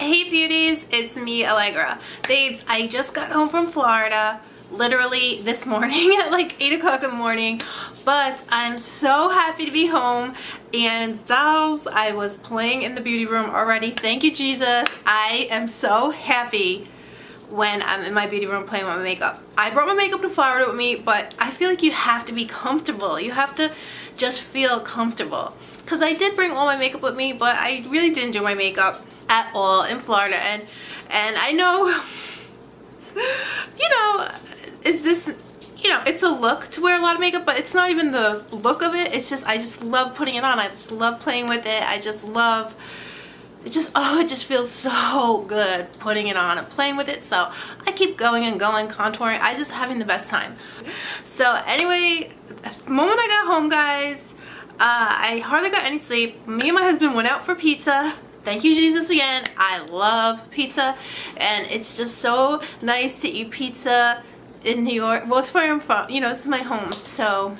Hey beauties, it's me Alegra. Babes, I just got home from Florida literally this morning at like 8 o'clock in the morning but I'm so happy to be home and dolls I was playing in the beauty room already thank you Jesus I am so happy when I'm in my beauty room playing with my makeup. I brought my makeup to Florida with me, but I feel like you have to be comfortable. You have to just feel comfortable. Because I did bring all my makeup with me, but I really didn't do my makeup at all in Florida. And and I know you know is this you know it's a look to wear a lot of makeup but it's not even the look of it. It's just I just love putting it on. I just love playing with it. I just love it just oh it just feels so good putting it on and playing with it. So I keep going and going contouring. I just having the best time. So anyway the moment I got home guys uh, I hardly got any sleep. Me and my husband went out for pizza thank you Jesus again. I love pizza and it's just so nice to eat pizza in New York. Well it's where I'm from. You know this is my home. So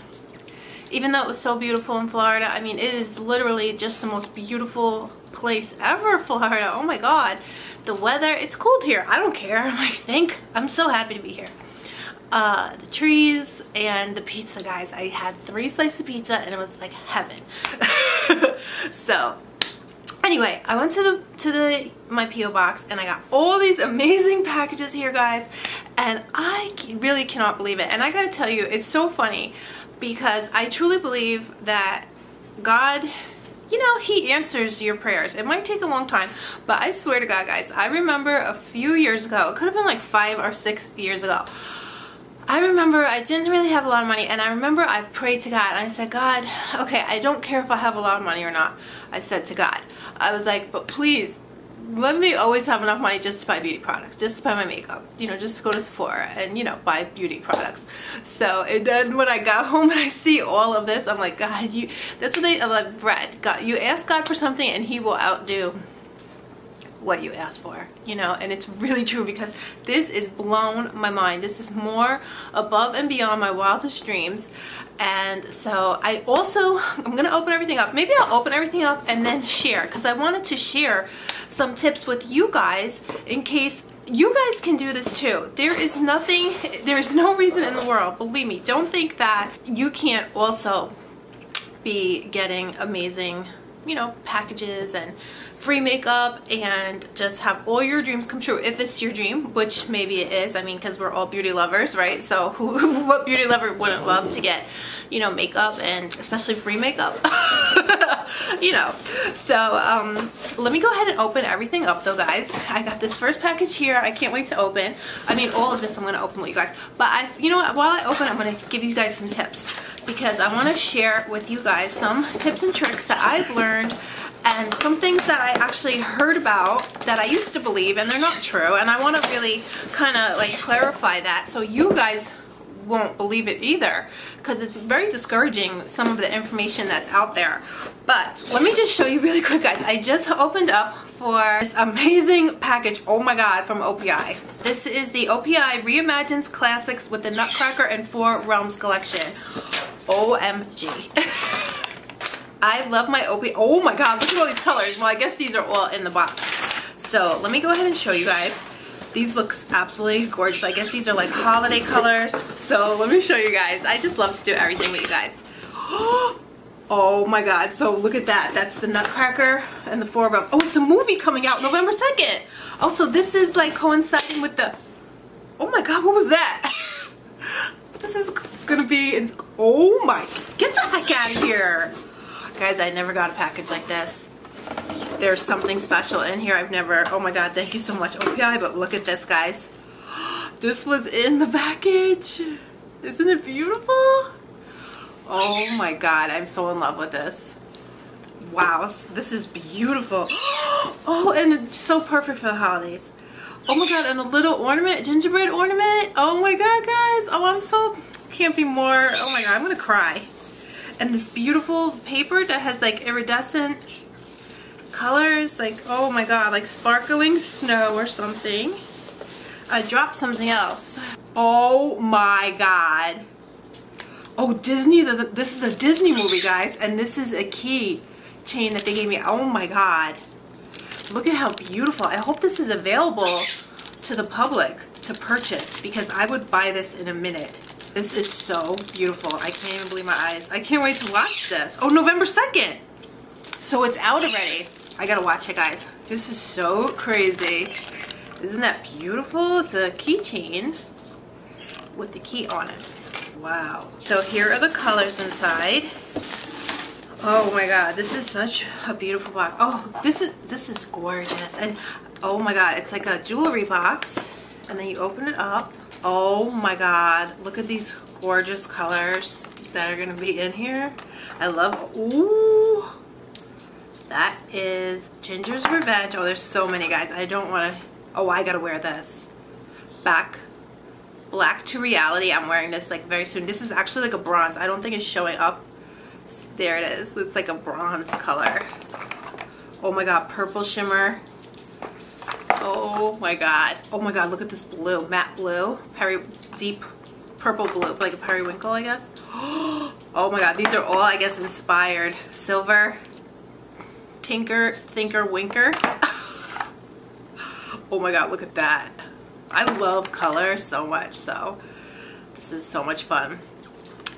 even though it was so beautiful in Florida I mean it is literally just the most beautiful place ever Florida. Oh my god. The weather it's cold here. I don't care. I think. I'm so happy to be here. Uh, the trees and the pizza guys. I had three slices of pizza and it was like heaven. So anyway i went to the to the my po box and i got all these amazing packages here guys and i really cannot believe it and i gotta tell you it's so funny because i truly believe that god you know he answers your prayers it might take a long time but i swear to god guys i remember a few years ago it could have been like five or six years ago I remember I didn't really have a lot of money and I remember I prayed to God and I said, God, okay, I don't care if I have a lot of money or not. I said to God, I was like, but please, let me always have enough money just to buy beauty products, just to buy my makeup, you know, just to go to Sephora and, you know, buy beauty products. So, and then when I got home and I see all of this, I'm like, God, you, that's what they, I'm like, Brett, God, you ask God for something and he will outdo what you ask for you know and it's really true because this is blown my mind. This is more above and beyond my wildest dreams. And so I also I'm gonna open everything up. Maybe I'll open everything up and then share because I wanted to share some tips with you guys in case you guys can do this too. There is nothing there is no reason in the world believe me don't think that you can't also be getting amazing you know packages and free makeup and just have all your dreams come true if it's your dream which maybe it is. I mean because we're all beauty lovers right? So who what beauty lover wouldn't love to get you know makeup and especially free makeup? You know. So um, let me go ahead and open everything up though guys. I got this first package here. I can't wait to open. I mean all of this I'm gonna open with you guys. But I you know what? While I open I'm gonna give you guys some tips because I want to share with you guys some tips and tricks that I've learned and some things that I actually heard about that I used to believe and they're not true and I want to really kind of like clarify that so you guys won't believe it either because it's very discouraging some of the information that's out there. But let me just show you really quick guys. I just opened up for this amazing package oh my god from OPI this is the OPI Reimagines Classics with the Nutcracker and Four Realms collection. OMG I love my Opie. Oh my god, look at all these colors. Well, I guess these are all in the box. So let me go ahead and show you guys. These look absolutely gorgeous. I guess these are like holiday colors. So let me show you guys. I just love to do everything with you guys. Oh my god, so look at that. That's the Nutcracker and the four of them. Oh, it's a movie coming out November 2nd. Also, this is like coinciding with the... Oh my god, what was that? this is gonna be... In... Oh my... Get the heck out of here. Guys, I never got a package like this. There's something special in here I've never, oh my god, thank you so much OPI, but look at this guys. This was in the package. Isn't it beautiful? Oh my god, I'm so in love with this. Wow, this is beautiful. Oh, and it's so perfect for the holidays. Oh my god, and a little ornament, gingerbread ornament. Oh my god, guys. Oh, I'm so, can't be more, oh my god, I'm gonna cry and this beautiful paper that has like iridescent colors like oh my god like sparkling snow or something. I dropped something else. Oh my god. Oh Disney this is a Disney movie guys and this is a key chain that they gave me. Oh my god. Look at how beautiful. I hope this is available to the public to purchase because I would buy this in a minute. This is so beautiful. I can't even believe my eyes. I can't wait to watch this. Oh, November 2nd. So it's out already. I gotta watch it, guys. This is so crazy. Isn't that beautiful? It's a keychain with the key on it. Wow. So here are the colors inside. Oh my god, this is such a beautiful box. Oh, this is this is gorgeous. And oh my god, it's like a jewelry box. And then you open it up. Oh my god, look at these gorgeous colors that are gonna be in here. I love, ooh. That is Ginger's Revenge. Oh, there's so many guys. I don't wanna, oh, I gotta wear this. Back black to reality i'm wearing this like very soon this is actually like a bronze i don't think it's showing up there it is it's like a bronze color oh my god purple shimmer oh my god oh my god look at this blue matte blue peri deep purple blue like a periwinkle i guess oh my god these are all i guess inspired silver tinker thinker winker oh my god look at that I love color so much, so this is so much fun.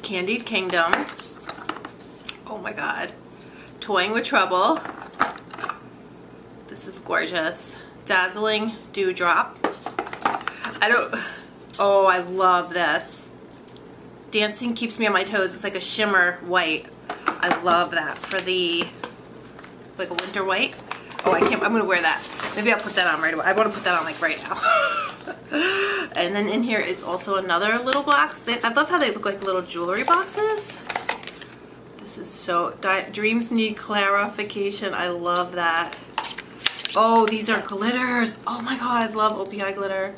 Candied Kingdom. Oh my god. Toying with Trouble. This is gorgeous. Dazzling Dewdrop. I don't... Oh, I love this. Dancing Keeps Me on My Toes. It's like a shimmer white. I love that for the... Like a winter white. Oh, I can't... I'm to wear that. Maybe I'll put that on right away. I want to put that on like right now. and then in here is also another little box. They, I love how they look like little jewelry boxes. This is so, dreams need clarification. I love that. Oh, these are glitters. Oh my god, I love OPI glitter.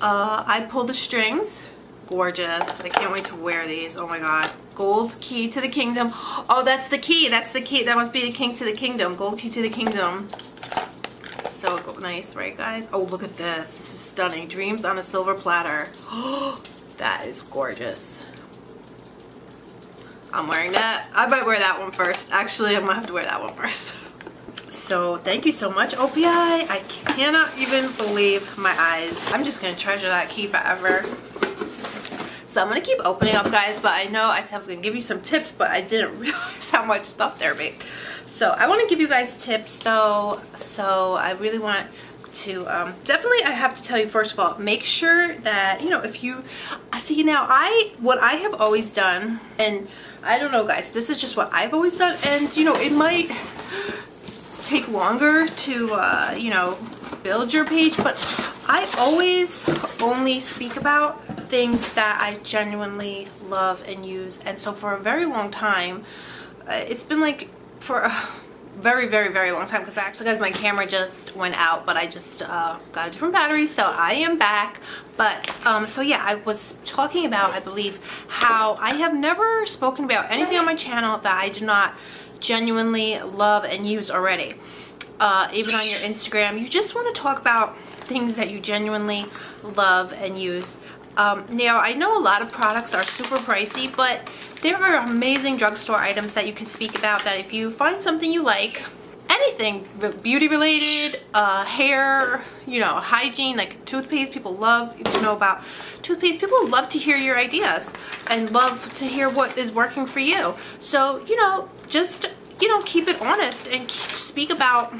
Uh, I pulled the strings. Gorgeous. I can't wait to wear these. Oh my god. Gold key to the kingdom. Oh, that's the key. That's the key. That must be the king to the kingdom. Gold key to the kingdom so nice, right guys? Oh, look at this. This is stunning. Dreams on a silver platter. Oh, that is gorgeous. I'm wearing that. I might wear that one first. Actually, I'm gonna have to wear that one first. So thank you so much, OPI. I cannot even believe my eyes. I'm just gonna treasure that key forever. So I'm gonna keep opening up, guys, but I know I said I was gonna give you some tips, but I didn't realize how much stuff there be. So I want to give you guys tips though. So I really want to um, definitely I have to tell you first of all make sure that you know if you see now I what I have always done and I don't know guys this is just what I've always done and you know it might take longer to uh, you know build your page but I always only speak about things that I genuinely love and use. And so for a very long time uh, it's been like for a very very very long time because actually guys my camera just went out but I just uh, got a different battery so I am back. But um, so yeah I was talking about I believe how I have never spoken about anything on my channel that I do not genuinely love and use already. Uh, even on your Instagram you just want to talk about things that you genuinely love and use. Um, now I know a lot of products are super pricey but there are amazing drugstore items that you can speak about that if you find something you like, anything beauty related, uh, hair, you know, hygiene, like toothpaste, people love to know about toothpaste. People love to hear your ideas and love to hear what is working for you. So, you know, just, you know, keep it honest and speak about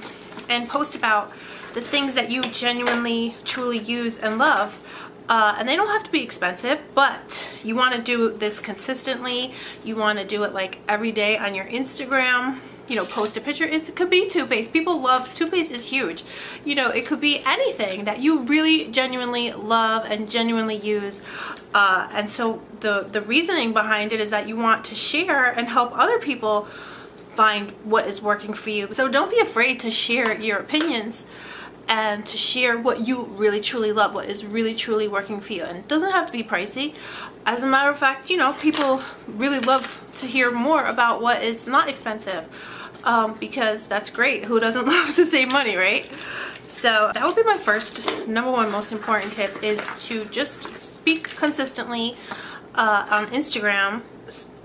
and post about the things that you genuinely, truly use and love. Uh, and they don't have to be expensive, but you want to do this consistently. You want to do it like every day on your Instagram. You know, post a picture. It could be toothpaste. People love toothpaste is huge. You know, it could be anything that you really genuinely love and genuinely use. Uh, and so the the reasoning behind it is that you want to share and help other people find what is working for you. So don't be afraid to share your opinions and to share what you really truly love, what is really truly working for you. And it doesn't have to be pricey. As a matter of fact, you know, people really love to hear more about what is not expensive um, because that's great. Who doesn't love to save money, right? So that would be my first, number one most important tip is to just speak consistently uh, on Instagram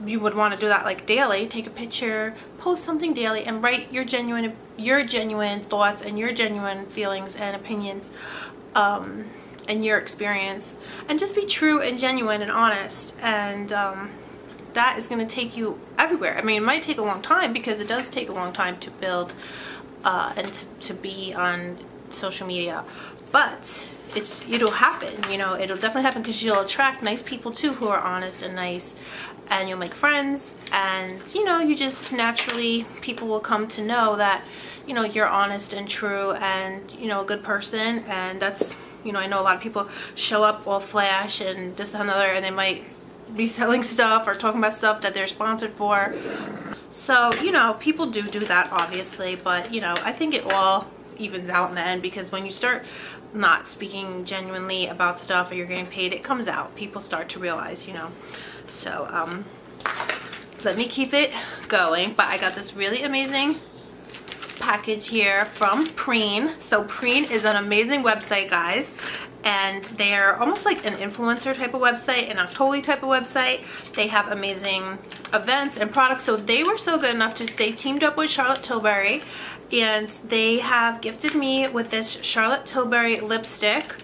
you would want to do that like daily take a picture post something daily and write your genuine your genuine thoughts and your genuine feelings and opinions um, and your experience and just be true and genuine and honest and um, that is going to take you everywhere. I mean it might take a long time because it does take a long time to build uh, and to, to be on social media. But it's it'll happen you know it'll definitely happen because you'll attract nice people too who are honest and nice and you'll make friends. And you know you just naturally people will come to know that you know you're honest and true and you know a good person. And that's you know I know a lot of people show up all flash and this and another and they might be selling stuff or talking about stuff that they're sponsored for so you know people do do that obviously but you know I think it all evens out in the end because when you start not speaking genuinely about stuff or you're getting paid it comes out people start to realize you know so um, let me keep it going. But I got this really amazing package here from Preen. So Preen is an amazing website, guys. And they're almost like an influencer type of website, an Octoly type of website. They have amazing events and products. So they were so good enough to, they teamed up with Charlotte Tilbury and they have gifted me with this Charlotte Tilbury lipstick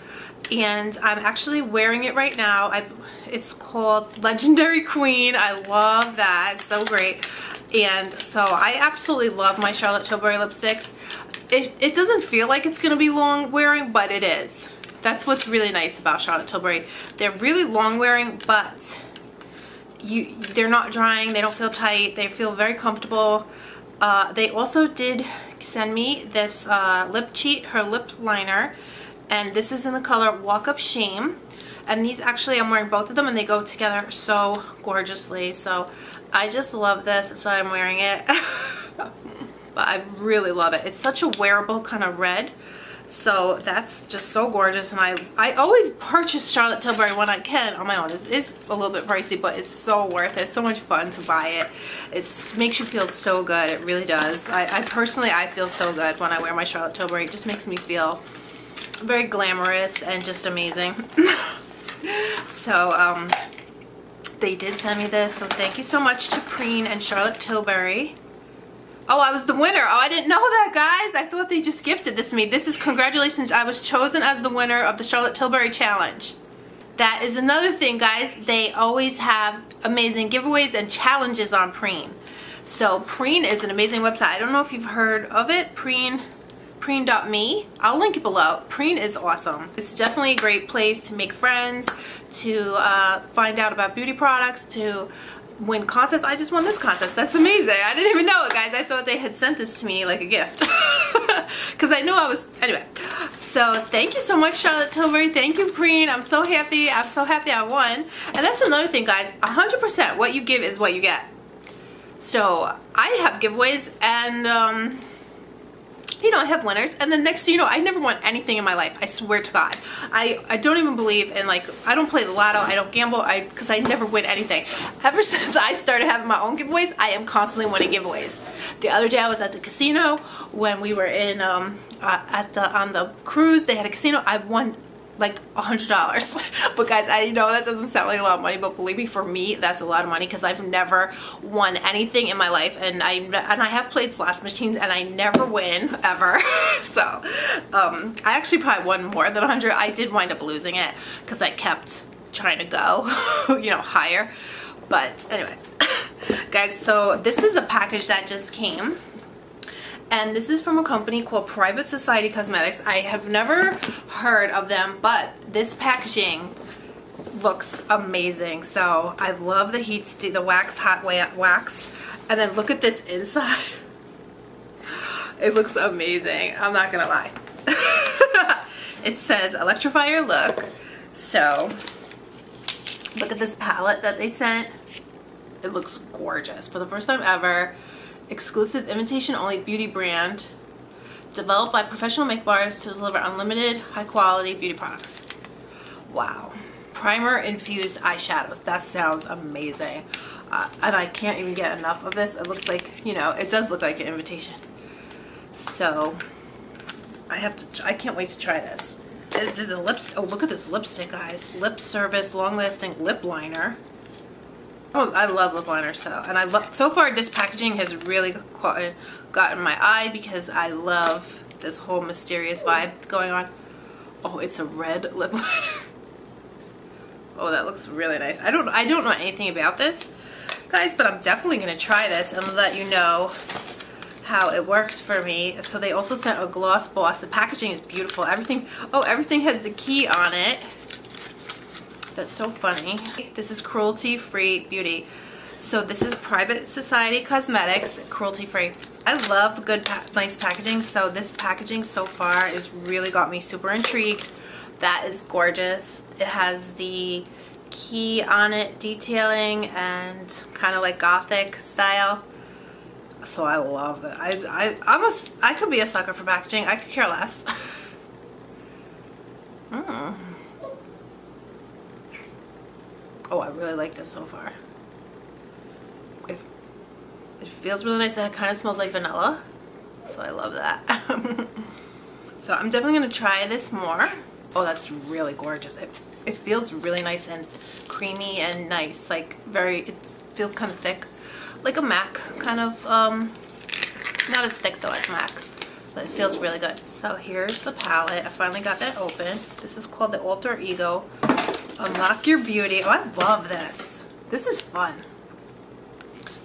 and I'm actually wearing it right now. I, it's called Legendary Queen. I love that. It's so great. And so I absolutely love my Charlotte Tilbury lipsticks. It, it doesn't feel like it's going to be long wearing, but it is. That's what's really nice about Charlotte Tilbury. They're really long wearing, but you they're not drying. They don't feel tight. They feel very comfortable. Uh, they also did send me this uh, Lip Cheat, her lip liner and this is in the color Walk of Shame and these actually I'm wearing both of them and they go together so gorgeously so I just love this that's why I'm wearing it but I really love it it's such a wearable kind of red so that's just so gorgeous and I I always purchase Charlotte Tilbury when I can on my own it's, it's a little bit pricey but it's so worth it it's so much fun to buy it it makes you feel so good it really does I, I personally I feel so good when I wear my Charlotte Tilbury it just makes me feel very glamorous and just amazing. so um, they did send me this. So thank you so much to Preen and Charlotte Tilbury. Oh, I was the winner. Oh, I didn't know that, guys. I thought they just gifted this to me. This is congratulations. I was chosen as the winner of the Charlotte Tilbury Challenge. That is another thing, guys. They always have amazing giveaways and challenges on Preen. So Preen is an amazing website. I don't know if you've heard of it. Preen preen.me. I'll link it below. Preen is awesome. It's definitely a great place to make friends, to uh, find out about beauty products, to win contests. I just won this contest. That's amazing. I didn't even know it, guys. I thought they had sent this to me like a gift. Because I knew I was... Anyway. So thank you so much, Charlotte Tilbury. Thank you, Preen. I'm so happy. I'm so happy I won. And that's another thing, guys. 100% what you give is what you get. So I have giveaways and... Um, you know, I have winners. And then next you know, I never won anything in my life. I swear to God. I, I don't even believe in like, I don't play the lotto. I don't gamble. I Because I never win anything. Ever since I started having my own giveaways, I am constantly winning giveaways. The other day I was at the casino when we were in, um, uh, at the, on the cruise. They had a casino. I won like a hundred dollars. But guys I know that doesn't sound like a lot of money but believe me for me that's a lot of money because I've never won anything in my life and I and I have played slots machines and I never win ever. So um, I actually probably won more than a hundred. I did wind up losing it because I kept trying to go you know higher. But anyway guys so this is a package that just came and this is from a company called Private Society Cosmetics. I have never heard of them, but this packaging looks amazing. So I love the heat, the wax hot wax. And then look at this inside. It looks amazing. I'm not gonna lie. it says electrify your look. So look at this palette that they sent. It looks gorgeous. For the first time ever, exclusive invitation only beauty brand developed by professional makeup artists to deliver unlimited high quality beauty products. Wow. Primer infused eyeshadows. That sounds amazing. Uh, and I can't even get enough of this. It looks like, you know, it does look like an invitation. So, I have to, I can't wait to try this. There's, there's a lip, oh look at this lipstick guys. Lip Service Long Lasting Lip Liner. Oh, I love lip liner so, and I love, so far this packaging has really gotten my eye because I love this whole mysterious vibe going on. Oh, it's a red lip liner. Oh, that looks really nice. I don't, I don't know anything about this, guys, but I'm definitely gonna try this and let you know how it works for me. So they also sent a gloss boss. The packaging is beautiful. Everything, oh, everything has the key on it. That's so funny. This is cruelty-free beauty. So this is Private Society Cosmetics, cruelty-free. I love good, nice packaging. So this packaging so far has really got me super intrigued. That is gorgeous. It has the key on it detailing and kind of like gothic style. So I love it. I, I, I'm a, I could be a sucker for packaging. I could care less. mm. Oh, I really like this so far. It, it feels really nice. It kind of smells like vanilla. So I love that. so I'm definitely going to try this more. Oh, that's really gorgeous. It, it feels really nice and creamy and nice. Like very, it feels kind of thick. Like a MAC kind of, um, not as thick though as MAC. But it feels really good. So here's the palette. I finally got that open. This is called the Alter Ego. Unlock Your Beauty. Oh, I love this. This is fun.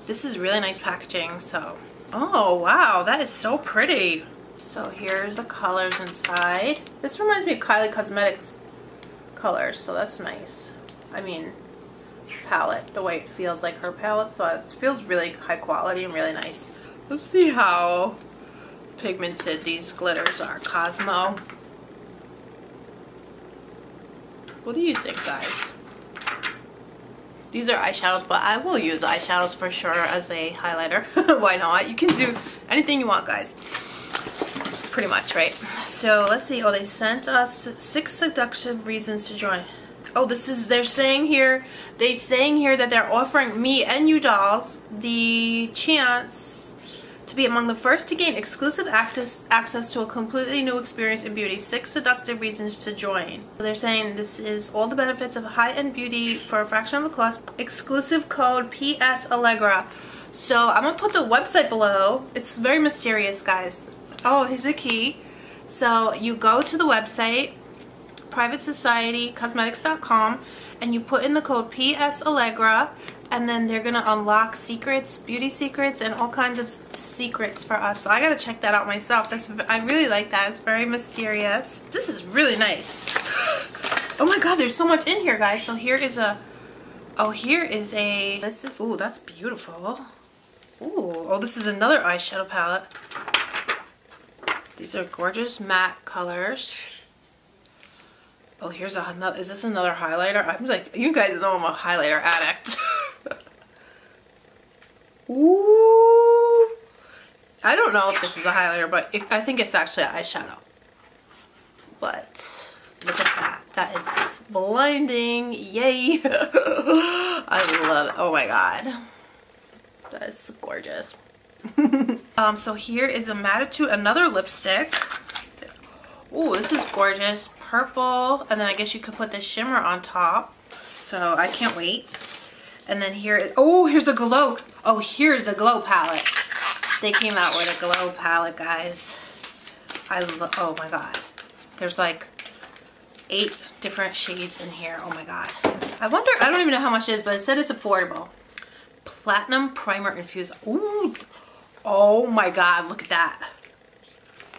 This is really nice packaging, so. Oh, wow. That is so pretty. So here's the colors inside. This reminds me of Kylie Cosmetics colors, so that's nice. I mean, palette, the way it feels like her palette, so it feels really high quality and really nice. Let's see how pigmented these glitters are. Cosmo. What do you think, guys? These are eyeshadows, but I will use eyeshadows for sure as a highlighter. Why not? You can do anything you want, guys pretty much, right? So let's see. Oh, they sent us six seductive reasons to join. Oh, this is, they're saying here, they're saying here that they're offering me and you dolls the chance be among the first to gain exclusive access, access to a completely new experience in beauty. Six seductive reasons to join. They're saying this is all the benefits of high-end beauty for a fraction of the cost. Exclusive code PS Alegra. So I'm going to put the website below. It's very mysterious, guys. Oh, here's a key. So you go to the website, privatesocietycosmetics.com, and you put in the code PS Alegra, and then they're gonna unlock secrets, beauty secrets, and all kinds of secrets for us. So I gotta check that out myself. That's I really like that. It's very mysterious. This is really nice. Oh my god, there's so much in here, guys. So here is a. Oh, here is a. This is. Ooh, that's beautiful. Ooh, oh, this is another eyeshadow palette. These are gorgeous matte colors. Oh, here's another, is this another highlighter? I'm like, you guys know I'm a highlighter addict. Ooh. I don't know if this is a highlighter, but it, I think it's actually an eyeshadow. But look at that. That is blinding. Yay. I love it. Oh my god. That is gorgeous. um, so here is a Matitude, another lipstick. Oh, this is gorgeous. Purple, and then I guess you could put the shimmer on top. So I can't wait. And then here, oh, here's a glow. Oh, here's a glow palette. They came out with a glow palette, guys. I love, oh my God. There's like eight different shades in here. Oh my God. I wonder, I don't even know how much it is, but it said it's affordable. Platinum Primer Infused. Ooh, Oh my god, look at that.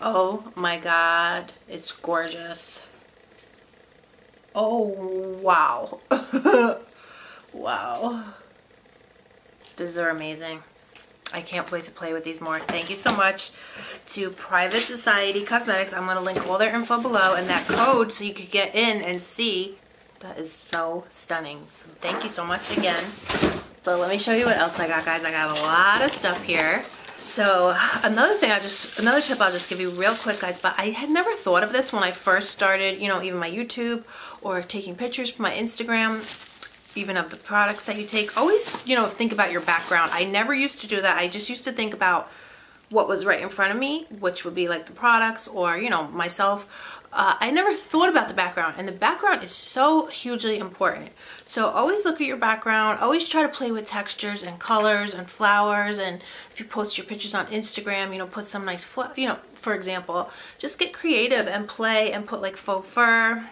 Oh my god, it's gorgeous. Oh, wow. wow. These are amazing. I can't wait to play with these more. Thank you so much to Private Society Cosmetics. I'm going to link all their info below and that code so you could get in and see. That is so stunning. So thank you so much again. So let me show you what else I got, guys. I got a lot of stuff here. So another thing I just, another tip I'll just give you real quick guys, but I had never thought of this when I first started, you know, even my YouTube or taking pictures for my Instagram, even of the products that you take. Always, you know, think about your background. I never used to do that. I just used to think about what was right in front of me, which would be like the products or, you know, myself. Uh, I never thought about the background and the background is so hugely important. So always look at your background, always try to play with textures and colors and flowers and if you post your pictures on Instagram, you know, put some nice, you know, for example, just get creative and play and put like faux fur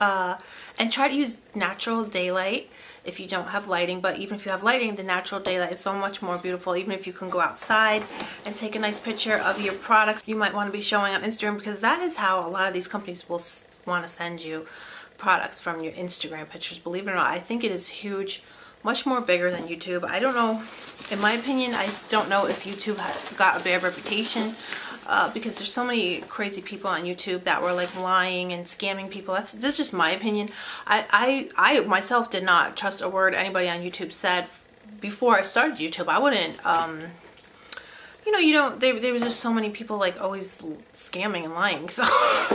uh, and try to use natural daylight if you don't have lighting but even if you have lighting the natural daylight is so much more beautiful. Even if you can go outside and take a nice picture of your products you might want to be showing on Instagram because that is how a lot of these companies will want to send you products from your Instagram pictures believe it or not. I think it is huge much more bigger than YouTube. I don't know in my opinion I don't know if YouTube got a bad reputation uh, because there's so many crazy people on YouTube that were like lying and scamming people. That's, that's just my opinion. I, I, I myself did not trust a word anybody on YouTube said before I started YouTube. I wouldn't, um, you know, you don't, there, there was just so many people like always scamming and lying. So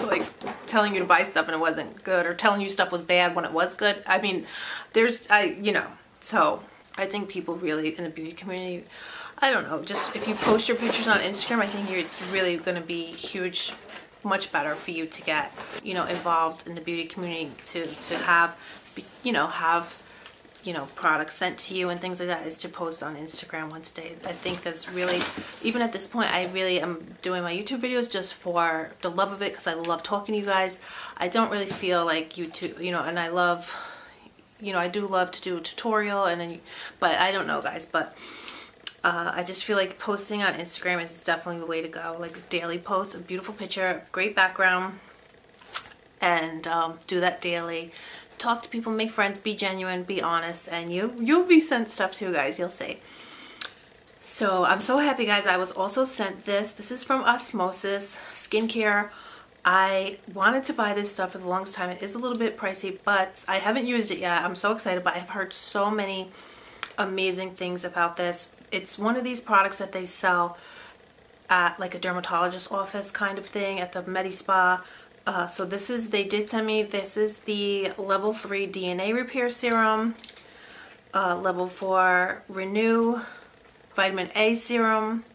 like telling you to buy stuff and it wasn't good or telling you stuff was bad when it was good. I mean, there's, I, you know, so I think people really in the beauty community I don't know, just if you post your pictures on Instagram, I think it's really going to be huge, much better for you to get, you know, involved in the beauty community to, to have, you know, have, you know, products sent to you and things like that is to post on Instagram once a day. I think that's really, even at this point, I really am doing my YouTube videos just for the love of it because I love talking to you guys. I don't really feel like YouTube, you know, and I love, you know, I do love to do a tutorial and then, but I don't know guys, but uh, I just feel like posting on Instagram is definitely the way to go. Like daily post, a beautiful picture, great background, and um, do that daily. Talk to people, make friends, be genuine, be honest, and you, you'll be sent stuff too, guys, you'll see. So I'm so happy, guys. I was also sent this. This is from Osmosis Skincare. I wanted to buy this stuff for the longest time. It is a little bit pricey, but I haven't used it yet. I'm so excited, but I've heard so many amazing things about this it's one of these products that they sell at like a dermatologist office kind of thing at the Medi Spa. Uh, so this is, they did send me, this is the level 3 DNA repair serum, uh, level 4 renew vitamin A serum.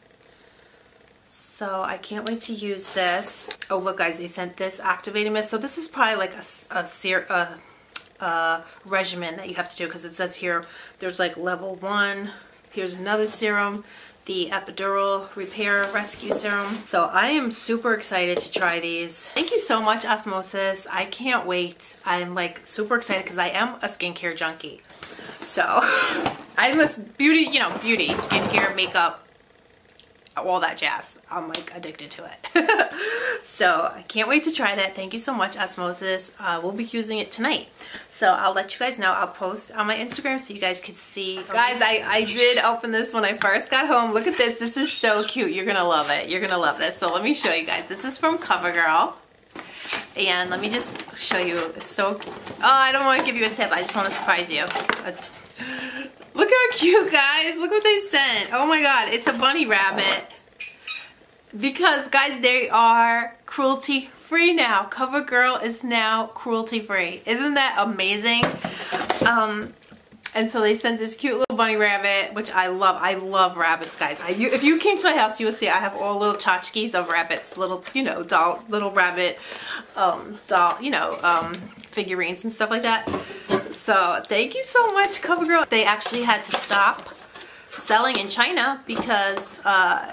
So I can't wait to use this. Oh look guys, they sent this activating mist. So this is probably like a, a, ser a, a regimen that you have to do because it says here there's like level 1, Here's another serum, the Epidermal Repair Rescue Serum. So I am super excited to try these. Thank you so much, Osmosis. I can't wait. I'm like super excited because I am a skincare junkie. So I'm a beauty, you know, beauty, skincare, makeup, all that jazz. I'm like addicted to it. so I can't wait to try that. Thank you so much, Osmosis. Uh, we'll be using it tonight. So I'll let you guys know. I'll post on my Instagram so you guys can see. Guys, I, I did open this when I first got home. Look at this. This is so cute. You're going to love it. You're going to love this. So let me show you guys. This is from CoverGirl. And let me just show you. It's so cute. Oh, I don't want to give you a tip. I just want to surprise you. Look how cute, guys. Look what they sent. Oh my god, it's a bunny rabbit. Because, guys, they are cruelty free now. CoverGirl is now cruelty free. Isn't that amazing? Um, and so they sent this cute little bunny rabbit, which I love. I love rabbits, guys. I, you, if you came to my house, you would see I have all little tchotchkes of rabbits, little, you know, doll, little rabbit, um, doll, you know, um, figurines and stuff like that. So thank you so much, CoverGirl. They actually had to stop selling in China because, uh,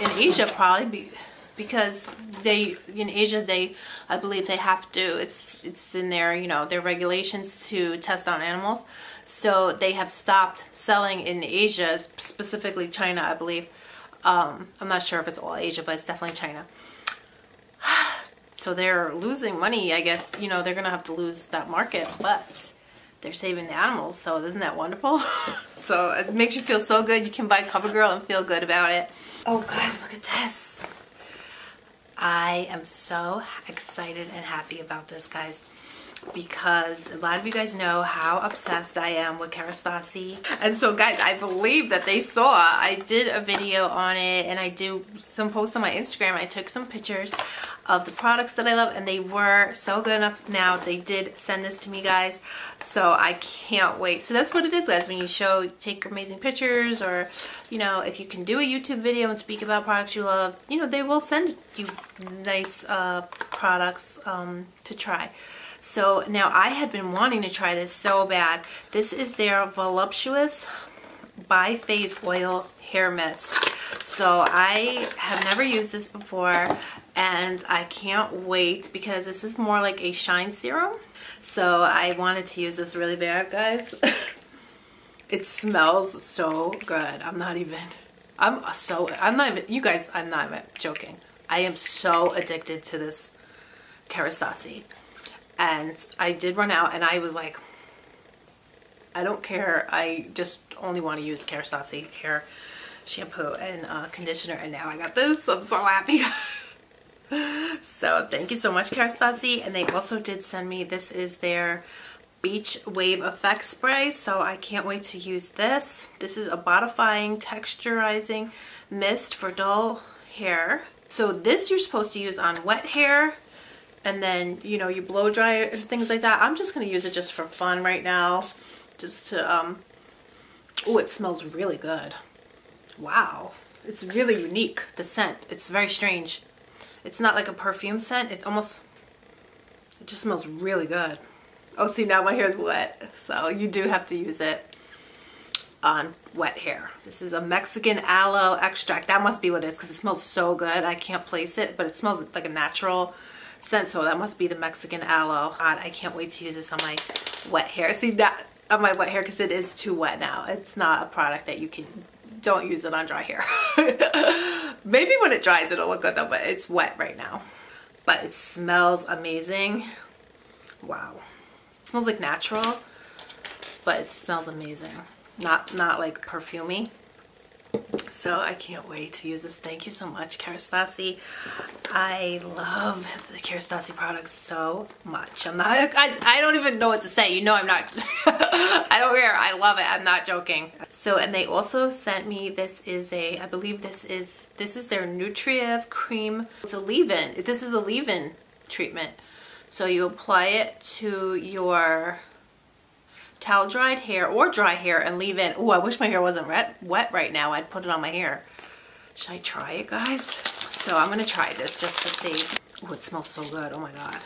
in Asia probably, be, because they, in Asia, they, I believe they have to, it's, it's in their, you know, their regulations to test on animals. So they have stopped selling in Asia, specifically China, I believe. Um, I'm not sure if it's all Asia, but it's definitely China. So they're losing money, I guess, you know, they're going to have to lose that market, but they're saving the animals, so isn't that wonderful? so it makes you feel so good. You can buy CoverGirl and feel good about it. Oh guys, look at this. I am so excited and happy about this, guys. Because a lot of you guys know how obsessed I am with Kerastase. And so guys, I believe that they saw, I did a video on it and I do some posts on my Instagram. I took some pictures of the products that I love and they were so good enough now. They did send this to me guys. So I can't wait. So that's what it is guys, when you show, take amazing pictures or, you know, if you can do a YouTube video and speak about products you love, you know, they will send you nice uh, products um, to try. So now I had been wanting to try this so bad. This is their Voluptuous Biphase Oil Hair Mist. So I have never used this before and I can't wait because this is more like a shine serum. So I wanted to use this really bad, guys. it smells so good. I'm not even, I'm so, I'm not even, you guys, I'm not even joking. I am so addicted to this Kerastase and I did run out and I was like I don't care. I just only want to use Kerastase hair shampoo and uh, conditioner and now I got this. I'm so happy. So thank you so much Kerastase and they also did send me this is their beach wave effect spray so I can't wait to use this. This is a bodifying texturizing mist for dull hair. So this you're supposed to use on wet hair and then you know you blow dry it and things like that. I'm just gonna use it just for fun right now. Just to um oh it smells really good. Wow. It's really unique the scent. It's very strange. It's not like a perfume scent. It almost it just smells really good. Oh see now my hair is wet so you do have to use it on wet hair. This is a Mexican aloe extract. That must be what it is because it smells so good. I can't place it, but it smells like a natural So that must be the Mexican aloe. God, I can't wait to use this on my wet hair. See that on my wet hair because it is too wet now. It's not a product that you can, don't use it on dry hair. Maybe when it dries it'll look good though, but it's wet right now. But it smells amazing. Wow. It smells like natural, but it smells amazing. Not, not like perfumey. So I can't wait to use this. Thank you so much, Kerastase. I love the Kerastase products so much. I'm not, I, I don't even know what to say. You know I'm not, I don't care. I love it. I'm not joking. So, and they also sent me, this is a, I believe this is, this is their Nutritive Cream. It's a leave-in. This is a leave-in treatment. So you apply it to your towel dried hair or dry hair and leave in. Oh, I wish my hair wasn't wet, wet right now. I'd put it on my hair. Should I try it, guys? So I'm going to try this just to see. Oh, it smells so good. Oh, my God.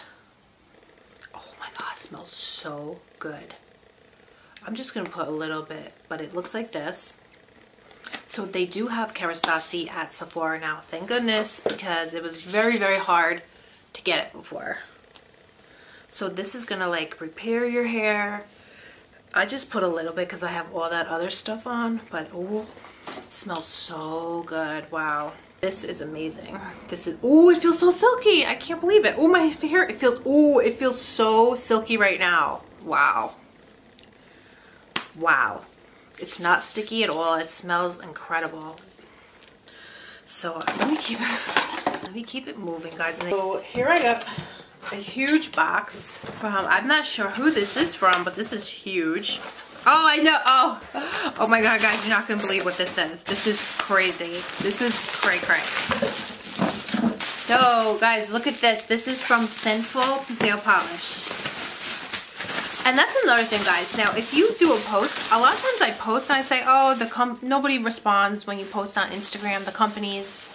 Oh, my God. Smells so good. I'm just going to put a little bit, but it looks like this. So they do have Kerastase at Sephora now. Thank goodness, because it was very, very hard to get it before. So this is to like repair your hair, I just put a little bit because I have all that other stuff on, but oh, it smells so good. Wow. This is amazing. This is, oh, it feels so silky. I can't believe it. Oh, my hair, it feels, oh, it feels so silky right now. Wow. Wow. It's not sticky at all. It smells incredible. So let me keep it, let me keep it moving, guys. So here I got a huge box from, I'm not sure who this is from, but this is huge. Oh, I know. Oh, oh my God, guys, you're not going to believe what this is. This is crazy. This is cray cray. So, guys, look at this. This is from Sinful Nail Polish. And that's another thing, guys. Now, if you do a post, a lot of times I post and I say, oh, the com nobody responds when you post on Instagram, the companies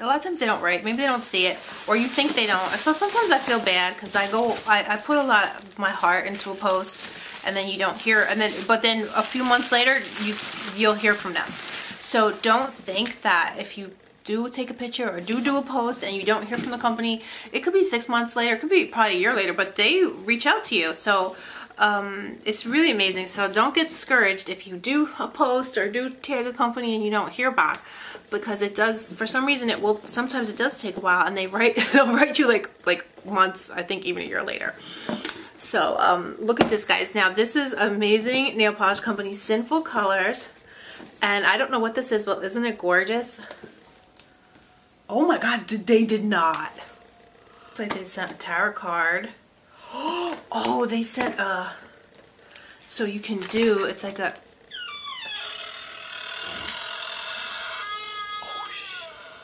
a lot of times they don't write. Maybe they don't see it. Or you think they don't. So sometimes I feel bad because I go, I, I put a lot of my heart into a post and then you don't hear, and then, but then a few months later, you, you'll hear from them. So don't think that if you do take a picture or do do a post and you don't hear from the company, it could be six months later, it could be probably a year later, but they reach out to you. So um, it's really amazing. So don't get discouraged if you do a post or do tag a company and you don't hear back because it does for some reason it will sometimes it does take a while and they write they'll write you like like months I think even a year later. So um look at this guys. Now this is amazing nail polish company sinful colors. And I don't know what this is but isn't it gorgeous? Oh my god they did not. It's like they sent a tarot card Oh, they sent uh so you can do it's like a Oh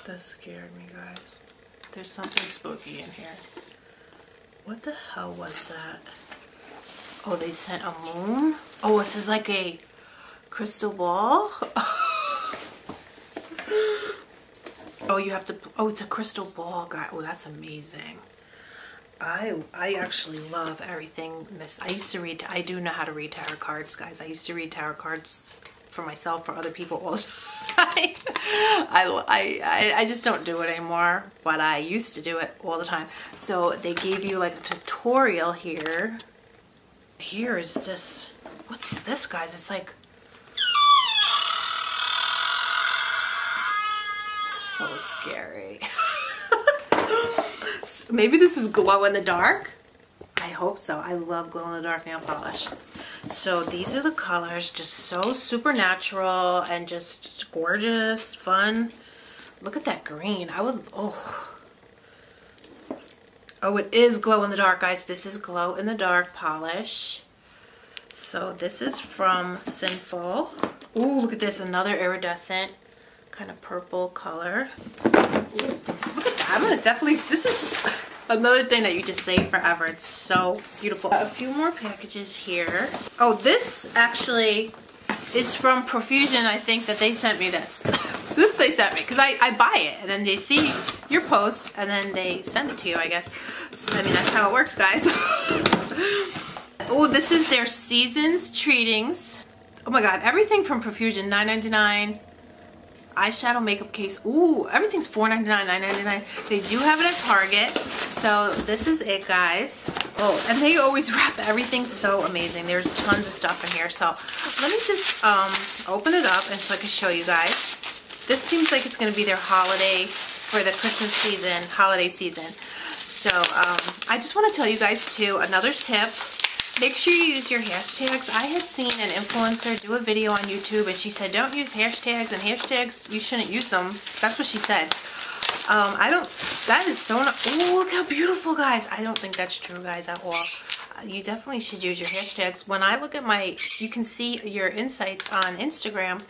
that scared me guys. There's something spooky in here. What the hell was that? Oh, they sent a moon? Oh, this is like a crystal ball? oh, you have to, oh, it's a crystal ball, guy. Oh, that's amazing. I I actually love everything. Miss, I used to read. I do know how to read tarot cards, guys. I used to read tarot cards for myself, for other people all the time. I, I I just don't do it anymore, but I used to do it all the time. So they gave you like a tutorial here. Here is this. What's this, guys? It's like so scary. Maybe this is glow in the dark. I hope so. I love glow in the dark nail polish. So these are the colors, just so supernatural and just gorgeous, fun. Look at that green. I would, oh. Oh, it is glow in the dark, guys. This is glow in the dark polish. So this is from Sinful. Ooh, look at this, another iridescent kind of purple color. Ooh. I'm gonna definitely, this is another thing that you just save forever. It's so beautiful. A few more packages here. Oh, this actually is from Profusion. I think that they sent me this. this they sent me because I, I buy it and then they see your post and then they send it to you, I guess. So, I mean, that's how it works, guys. oh, this is their Seasons Treatings. Oh my god, everything from Profusion, $9.99 eyeshadow makeup case. Ooh, everything's $4.99, $9.99. They do have it at Target. So this is it, guys. Oh, and they always wrap everything so amazing. There's tons of stuff in here. So let me just um, open it up and so I can show you guys. This seems like it's going to be their holiday for the Christmas season, holiday season. So um, I just want to tell you guys too, another tip Make sure you use your hashtags. I had seen an influencer do a video on YouTube and she said don't use hashtags and hashtags, you shouldn't use them. That's what she said. Um, I don't, that is so, not, oh, look how beautiful, guys. I don't think that's true, guys, at all. Uh, you definitely should use your hashtags. When I look at my, you can see your insights on Instagram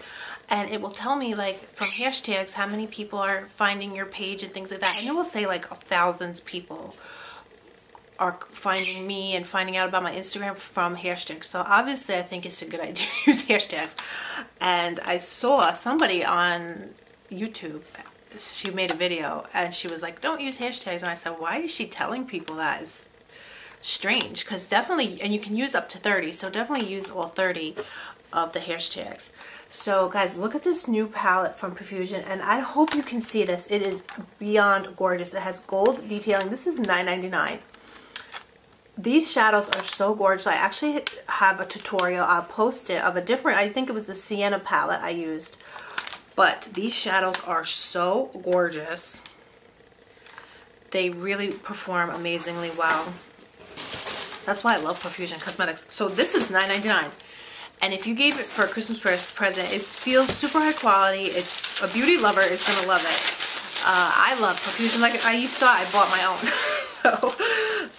and it will tell me like from hashtags how many people are finding your page and things like that. And it will say like thousands people are finding me and finding out about my Instagram from hashtags. So obviously I think it's a good idea to use hashtags. And I saw somebody on YouTube, she made a video and she was like, don't use hashtags. And I said, why is she telling people that? It's strange because definitely, and you can use up to 30. So definitely use all 30 of the hashtags. So guys, look at this new palette from Profusion and I hope you can see this. It is beyond gorgeous. It has gold detailing. This is $9.99 these shadows are so gorgeous. I actually have a tutorial, I'll post it, of a different, I think it was the Sienna palette I used. But these shadows are so gorgeous. They really perform amazingly well. That's why I love Profusion Cosmetics. So this is $9.99. And if you gave it for a Christmas present, it feels super high quality. It's, a beauty lover is going to love it. Uh, I love Profusion. Like I, you saw, I bought my own. so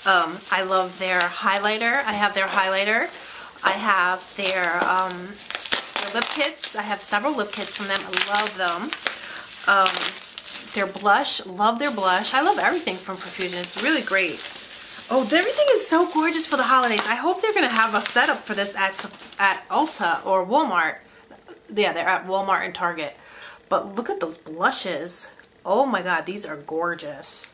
um, I love their highlighter. I have their highlighter. I have their, um, their lip kits. I have several lip kits from them. I love them. Um, their blush. Love their blush. I love everything from Profusion. It's really great. Oh, everything is so gorgeous for the holidays. I hope they're going to have a setup for this at, at Ulta or Walmart. Yeah, they're at Walmart and Target. But look at those blushes. Oh my god, these are gorgeous.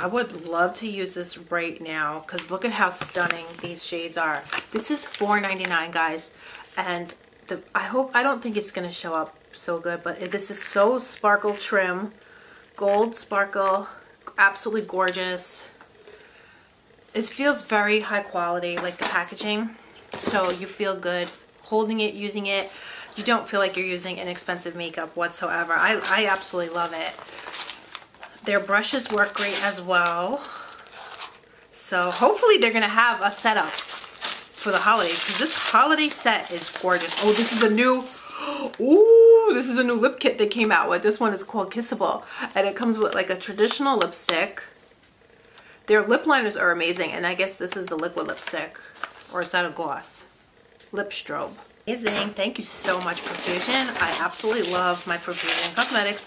I would love to use this right now because look at how stunning these shades are. This is $4.99, guys. And the I hope, I don't think it's going to show up so good, but this is so sparkle trim. Gold sparkle. Absolutely gorgeous. It feels very high quality, like the packaging. So you feel good holding it, using it. You don't feel like you're using inexpensive makeup whatsoever. I, I absolutely love it. Their brushes work great as well. So hopefully they're going to have a setup for the holidays because this holiday set is gorgeous. Oh, this is a new, ooh, this is a new lip kit they came out with. This one is called Kissable and it comes with like a traditional lipstick. Their lip liners are amazing, and I guess this is the liquid lipstick, or is that a gloss? Lip strobe. Amazing. Thank you so much, Profusion. I absolutely love my Profusion Cosmetics.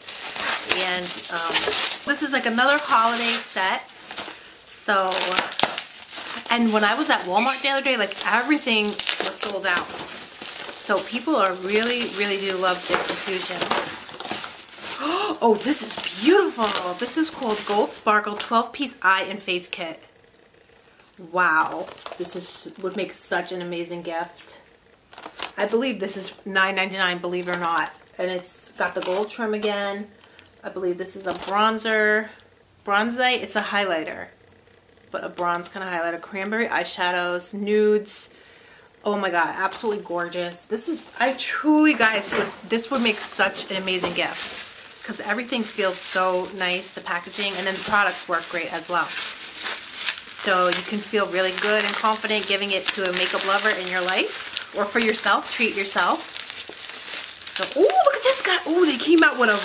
And um, this is like another holiday set. So, and when I was at Walmart the other day, like everything was sold out. So people are really, really do love the Profusion. Oh, this is beautiful. This is called Gold Sparkle 12 piece eye and face kit. Wow. This is would make such an amazing gift. I believe this is $9.99, believe it or not. And it's got the gold trim again. I believe this is a bronzer. Bronzite, it's a highlighter. But a bronze kind of highlighter. Cranberry eyeshadows, nudes. Oh my god, absolutely gorgeous. This is, I truly, guys, this would make such an amazing gift because everything feels so nice, the packaging, and then the products work great as well. So you can feel really good and confident giving it to a makeup lover in your life or for yourself, treat yourself. So, oh, look at this guy. Oh, they came out with a,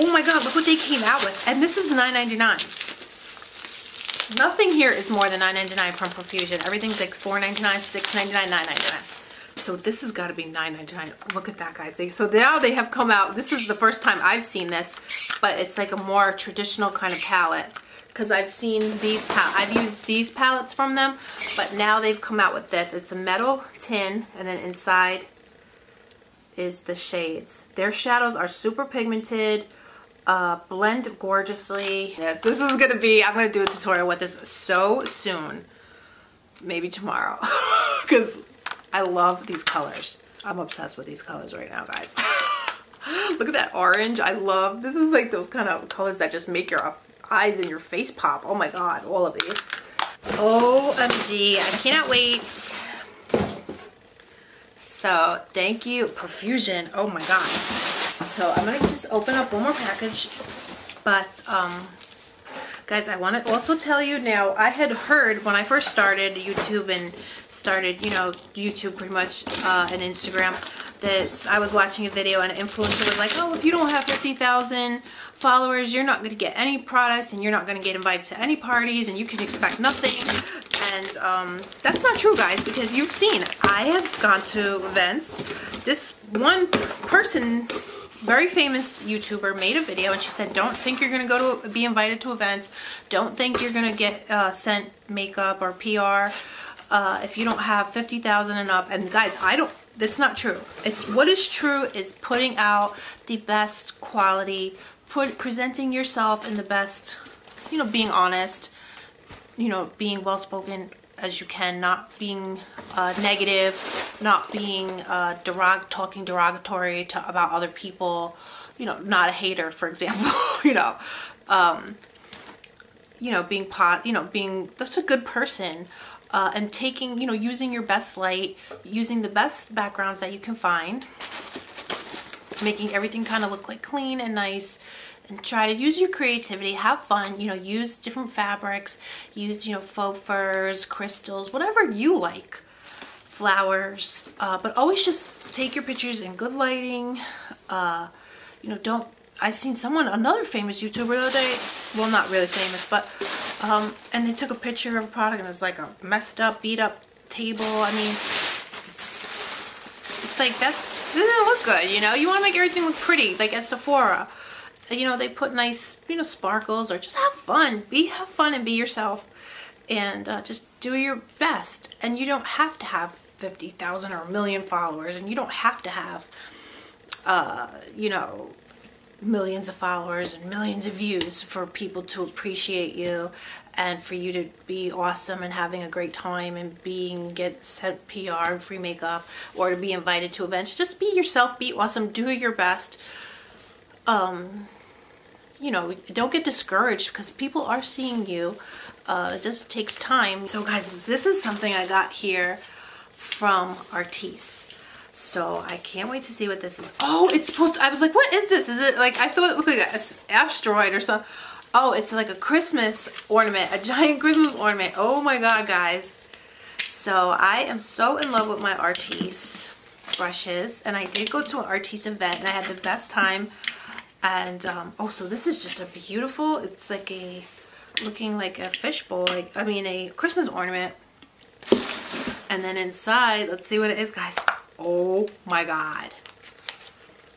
oh my God, look what they came out with. And this is $9.99. Nothing here is more than $9.99 from Profusion. Everything's like $4.99, $6.99, $9.99. So this has got to be $9.99. Look at that, guys. They, so now they have come out. This is the first time I've seen this, but it's like a more traditional kind of palette because I've seen these, I've used these palettes from them, but now they've come out with this. It's a metal tin, and then inside is the shades. Their shadows are super pigmented, uh, blend gorgeously. Yes, this is gonna be, I'm gonna do a tutorial with this so soon. Maybe tomorrow, because I love these colors. I'm obsessed with these colors right now, guys. Look at that orange. I love, this is like those kind of colors that just make your eyes and your face pop. Oh my God, all of these. OMG, I cannot wait. So thank you, Profusion. Oh my God. So I'm gonna just open up one more package. But um, guys, I want to also tell you now, I had heard when I first started YouTube and started, you know, YouTube pretty much uh, and Instagram, this I was watching a video and an influencer was like, oh, if you don't have 50,000 followers, you're not going to get any products and you're not going to get invited to any parties and you can expect nothing. And um, that's not true, guys, because you've seen, I have gone to events. This one person very famous YouTuber made a video and she said don't think you're gonna go to be invited to events don't think you're gonna get uh, sent makeup or PR uh, if you don't have 50,000 and up. And guys, I don't, that's not true. It's what is true is putting out the best quality, put, presenting yourself in the best, you know, being honest, you know, being well-spoken as you can, not being uh, negative, not being uh, derog talking derogatory to, about other people, you know, not a hater, for example, you know, um, you know, being pot, you know, being just a good person, uh, and taking, you know, using your best light, using the best backgrounds that you can find, making everything kind of look like clean and nice and try to use your creativity, have fun, you know, use different fabrics, use, you know, faux furs, crystals, whatever you like, flowers, uh, but always just take your pictures in good lighting, uh, you know, don't, I seen someone, another famous YouTuber the other day, well, not really famous, but um, and they took a picture of a product and it was like a messed up, beat up table. I mean, it's like that doesn't look good, you know? You want to make everything look pretty, like at Sephora. You know, they put nice, you know, sparkles or just have fun. Be have fun and be yourself and uh, just do your best. And you don't have to have 50,000 or a million followers and you don't have to have, uh, you know, millions of followers and millions of views for people to appreciate you and for you to be awesome and having a great time and being get sent PR and free makeup or to be invited to events. Just be yourself, be awesome, do your best. Um, you know, don't get discouraged because people are seeing you. Uh, it just takes time. So guys, this is something I got here from Artis. So I can't wait to see what this is. Oh, it's supposed to, I was like, what is this? Is it like, I thought it looked like an asteroid or something. Oh, it's like a Christmas ornament, a giant Christmas ornament. Oh my God, guys. So I am so in love with my Artis brushes. And I did go to an Artis event and I had the best time. And, um, oh, so this is just a beautiful, it's like a looking like a fishbowl, like, I mean a Christmas ornament. And then inside, let's see what it is, guys. Oh my God.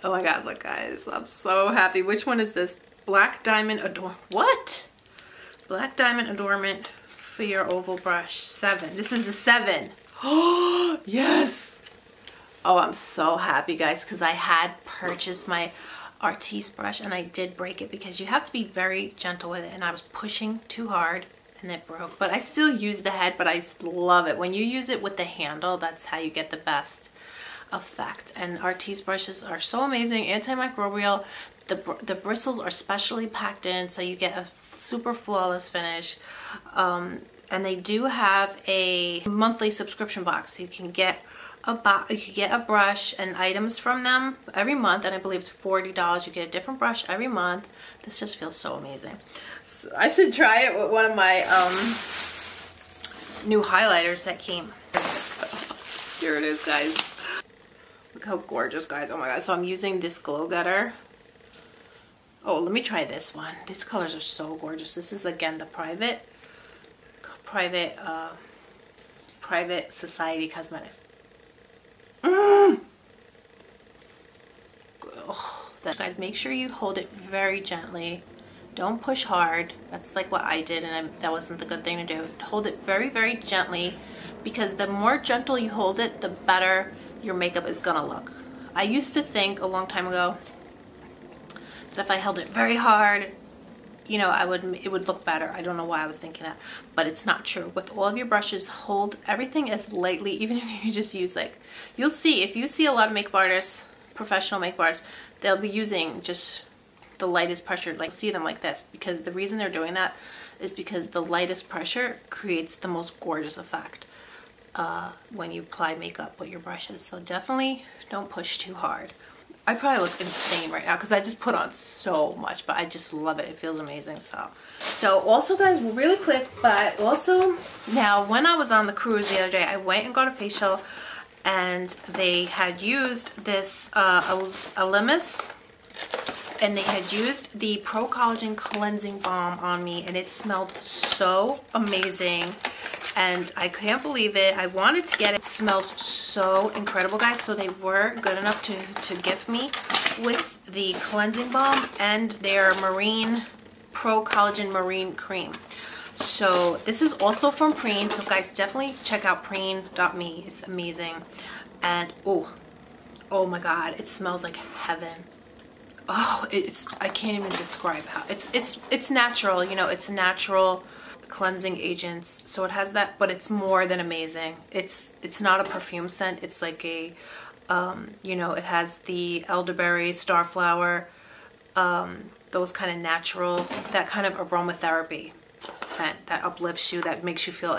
Oh my God, look guys, I'm so happy. Which one is this? Black Diamond Adorn, what? Black Diamond Adornment for your oval brush, seven. This is the seven. Oh, yes. Oh, I'm so happy guys, because I had purchased my Artis brush and I did break it because you have to be very gentle with it and I was pushing too hard and it broke. But I still use the head, but I love it. When you use it with the handle, that's how you get the best effect. And Artis brushes are so amazing, antimicrobial. The, the bristles are specially packed in so you get a super flawless finish. Um, and they do have a monthly subscription box. You can get a box, you can get a brush and items from them every month, and I believe it's $40. You get a different brush every month. This just feels so amazing. So I should try it with one of my um, new highlighters that came. Here it is, guys. How gorgeous, guys. Oh my god. So I'm using this Glow Getter. Oh, let me try this one. These colors are so gorgeous. This is, again, the Private, Private, uh, Private Society Cosmetics. Mm. Guys, make sure you hold it very gently. Don't push hard. That's like what I did and I, that wasn't the good thing to do. Hold it very, very gently because the more gentle you hold it, the better your makeup is gonna look. I used to think a long time ago that if I held it very hard, you know, I would it would look better. I don't know why I was thinking that, but it's not true. With all of your brushes, hold everything as lightly, even if you just use like, you'll see, if you see a lot of makeup artists, professional makeup artists, they'll be using just the lightest pressure, like see them like this, because the reason they're doing that is because the lightest pressure creates the most gorgeous effect uh, when you apply makeup with your brushes. So definitely don't push too hard. I probably look insane right now because I just put on so much, but I just love it. It feels amazing. So, so also guys, really quick, but also now when I was on the cruise the other day, I went and got a facial and they had used this uh, Elemis and they had used the Pro Collagen Cleansing Balm on me and it smelled so amazing and I can't believe it. I wanted to get it. It smells so incredible, guys. So they were good enough to, to gift me with the cleansing balm and their Marine Pro Collagen Marine Cream. So this is also from Preen. So guys, definitely check out preen.me. It's amazing. And oh, oh my God, it smells like heaven. Oh, it's, I can't even describe how, it's, it's, it's natural, you know, it's natural cleansing agents. So it has that but it's more than amazing. It's it's not a perfume scent. It's like a um, you know it has the elderberry starflower um, those kind of natural that kind of aromatherapy scent that uplifts you that makes you feel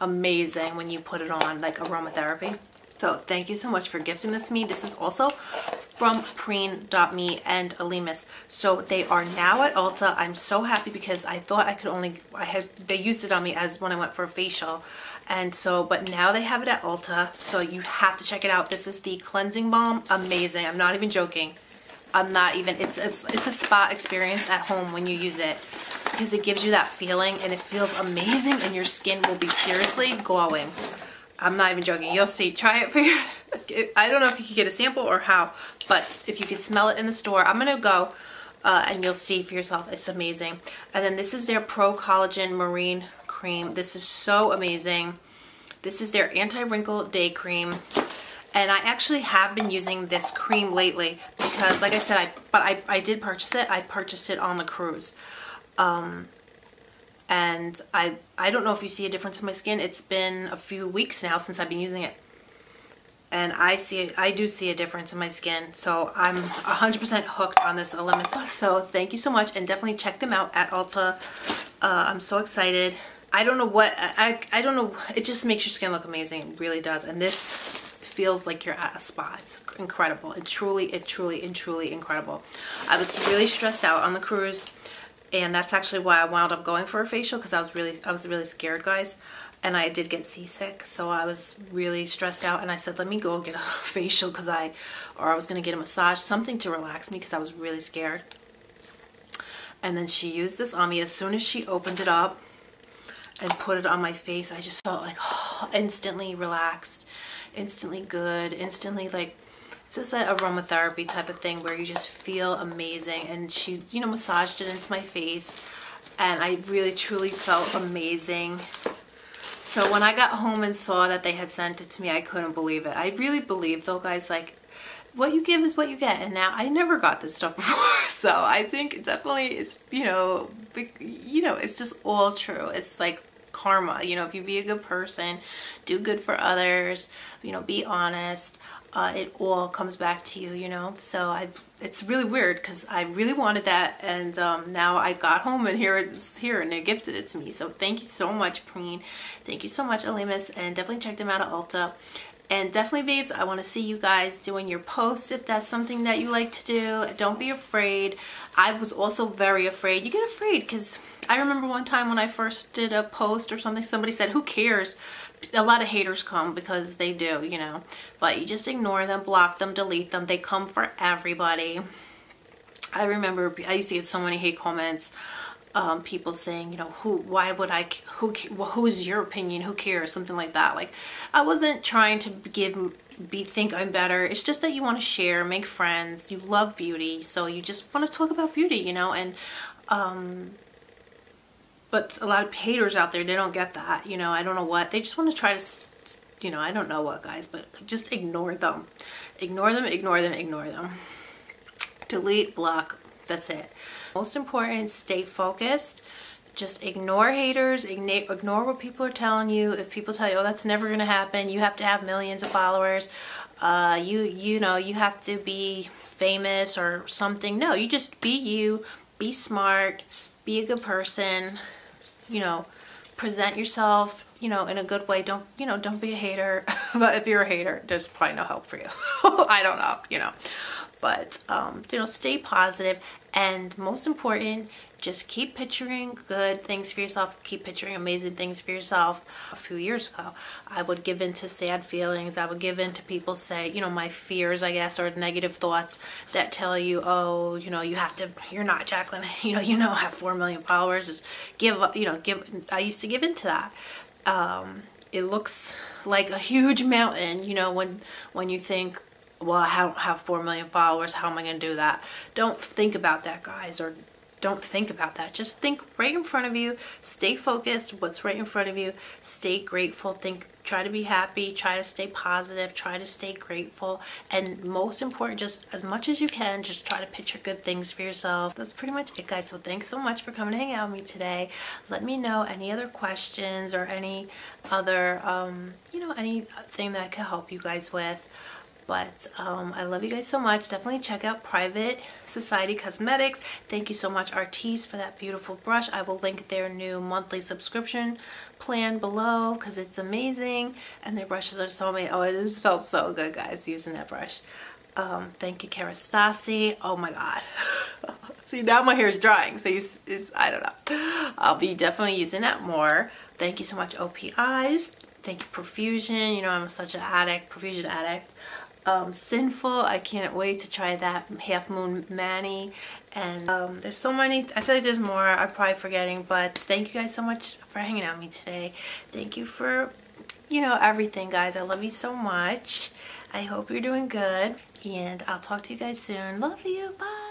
amazing when you put it on like aromatherapy so thank you so much for gifting this to me. This is also from Preen.me and Elemis. So they are now at Ulta. I'm so happy because I thought I could only, I had, they used it on me as when I went for a facial. And so, but now they have it at Ulta. So you have to check it out. This is the cleansing balm. Amazing. I'm not even joking. I'm not even, it's, it's, it's a spa experience at home when you use it because it gives you that feeling and it feels amazing and your skin will be seriously glowing. I'm not even joking. You'll see. Try it for your... I don't know if you can get a sample or how, but if you can smell it in the store, I'm going to go uh, and you'll see for yourself. It's amazing. And then this is their Pro Collagen Marine Cream. This is so amazing. This is their Anti-Wrinkle Day Cream. And I actually have been using this cream lately because, like I said, I but I, I did purchase it. I purchased it on the cruise. Um, and I I don't know if you see a difference in my skin. It's been a few weeks now since I've been using it. And I see I do see a difference in my skin. So I'm 100% hooked on this Elemis so thank you so much. And definitely check them out at Ulta. Uh, I'm so excited. I don't know what I, I don't know. It just makes your skin look amazing. It really does. And this feels like you're at a spa it's incredible. It truly it truly and truly incredible. I was really stressed out on the cruise and that's actually why I wound up going for a facial because I was really I was really scared guys and I did get seasick so I was really stressed out and I said let me go get a facial because I or I was gonna get a massage something to relax me because I was really scared And then she used this on me. As soon as she opened it up and put it on my face, I just felt like oh, instantly relaxed, instantly good, instantly like it's just an aromatherapy type of thing where you just feel amazing. And she, you know, massaged it into my face and I really truly felt amazing. So when I got home and saw that they had sent it to me, I couldn't believe it. I really believe though, guys, like what you give is what you get. And now I never got this stuff before. So I think it definitely it's, you know, you know, it's just all true. It's like karma, you know, if you be a good person, do good for others, you know, be honest, uh, it all comes back to you, you know. So I, it's really weird because I really wanted that, and um, now I got home and here it's here, and they gifted it to me. So thank you so much, Preen. Thank you so much, Elemis, and definitely check them out at Ulta. And definitely, babes, I want to see you guys doing your posts if that's something that you like to do. Don't be afraid. I was also very afraid. You get afraid because I remember one time when I first did a post or something, somebody said, who cares? A lot of haters come because they do, you know. But you just ignore them, block them, delete them. They come for everybody. I remember I used to get so many hate comments um, people saying, you know, who, why would I, who, who is your opinion? Who cares? Something like that. Like, I wasn't trying to give, be, think I'm better. It's just that you want to share, make friends. You love beauty. So you just want to talk about beauty, you know, and, um, but a lot of haters out there, they don't get that, you know, I don't know what, they just want to try to, you know, I don't know what guys, but just ignore them. Ignore them, ignore them, ignore them. Delete, block, that's it. Most important, stay focused. Just ignore haters, ignore what people are telling you. If people tell you, oh, that's never going to happen, you have to have millions of followers, uh, you, you know, you have to be famous or something. No, you just be you, be smart, be a good person, you know, present yourself, you know, in a good way. Don't, you know, don't be a hater. but if you're a hater, there's probably no help for you. I don't know, you know. But, um, you know, stay positive and most important, just keep picturing good things for yourself. Keep picturing amazing things for yourself. A few years ago, I would give in to sad feelings. I would give in to people say, you know, my fears, I guess, or negative thoughts that tell you, oh, you know, you have to, you're not Jacqueline, you know, you know, have 4 million followers. Just give up, you know, give, I used to give in to that. Um, it looks like a huge mountain, you know, when, when you think, well, I don't have 4 million followers. How am I going to do that? Don't think about that, guys, or don't think about that. Just think right in front of you. Stay focused. What's right in front of you. Stay grateful. Think, try to be happy. Try to stay positive. Try to stay grateful. And most important, just as much as you can, just try to picture good things for yourself. That's pretty much it, guys. So thanks so much for coming to hang out with me today. Let me know any other questions or any other, um, you know, anything that I could help you guys with. But um, I love you guys so much. Definitely check out Private Society Cosmetics. Thank you so much, Artis, for that beautiful brush. I will link their new monthly subscription plan below because it's amazing. And their brushes are so amazing. Oh, it just felt so good, guys, using that brush. Um, thank you, Kerastase. Oh my God. See, now my hair is drying, so it's, it's, I don't know. I'll be definitely using that more. Thank you so much, OPIs. Thank you, Profusion. You know, I'm such an addict, Profusion addict um, Sinful. I can't wait to try that. Half Moon Manny. And um, there's so many. I feel like there's more I'm probably forgetting. But thank you guys so much for hanging out with me today. Thank you for, you know, everything, guys. I love you so much. I hope you're doing good. And I'll talk to you guys soon. Love you. Bye.